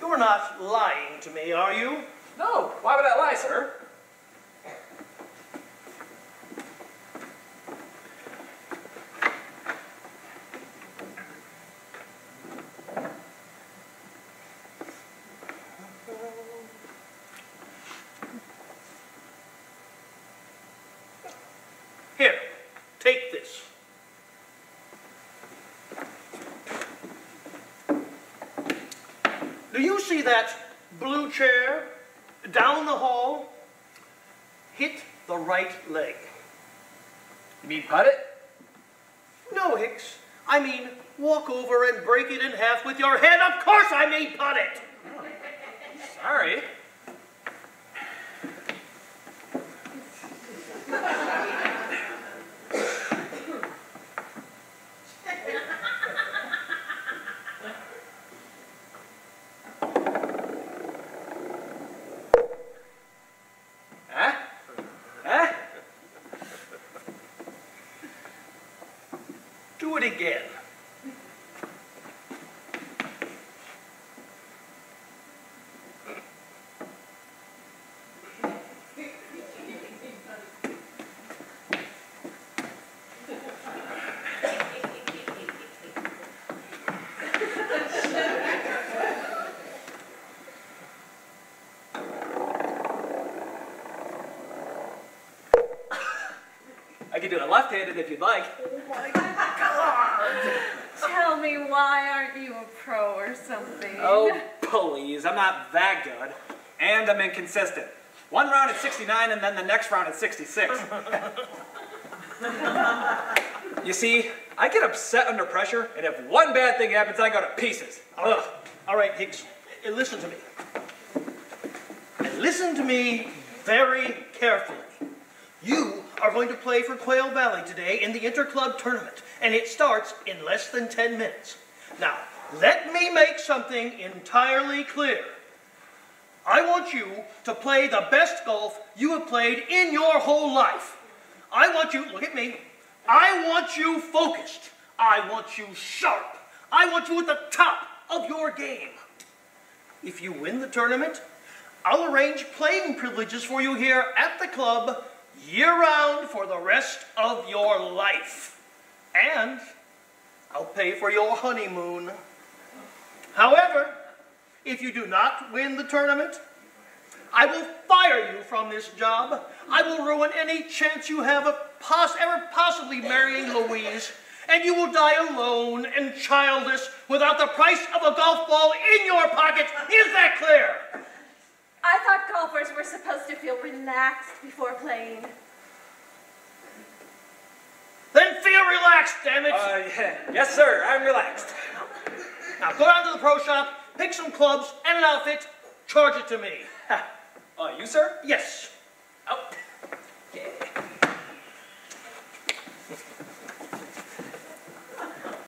You're not lying to me, are you? No, why would I lie, sir? Here, take this. Do you see that blue chair down the hall? Hit the right leg. You mean put it? No, Hicks. I mean, walk over and break it in half with your head. Of course I mean put it. Oh, sorry. Do it again. I could do it left-handed if you'd like. Oh my god! Tell me, why aren't you a pro or something? Oh, please. I'm not that good. And I'm inconsistent. One round at 69 and then the next round at 66. you see, I get upset under pressure, and if one bad thing happens, I go to pieces. Ugh. All right, Hicks, uh, listen to me. And listen to me very carefully. You are going to play for Quail Valley today in the Interclub tournament, and it starts in less than 10 minutes. Now, let me make something entirely clear. I want you to play the best golf you have played in your whole life. I want you, look at me, I want you focused. I want you sharp. I want you at the top of your game. If you win the tournament, I'll arrange playing privileges for you here at the club year-round for the rest of your life. And I'll pay for your honeymoon. However, if you do not win the tournament, I will fire you from this job. I will ruin any chance you have of pos ever possibly marrying Louise, and you will die alone and childless without the price of a golf ball in your pocket. Is that clear? I thought golfers were supposed to feel relaxed before playing. Then feel relaxed, damn it. Uh, yeah. Yes, sir. I'm relaxed. now go down to the pro shop, pick some clubs and an outfit, charge it to me. Uh, you, sir? Yes. Oh,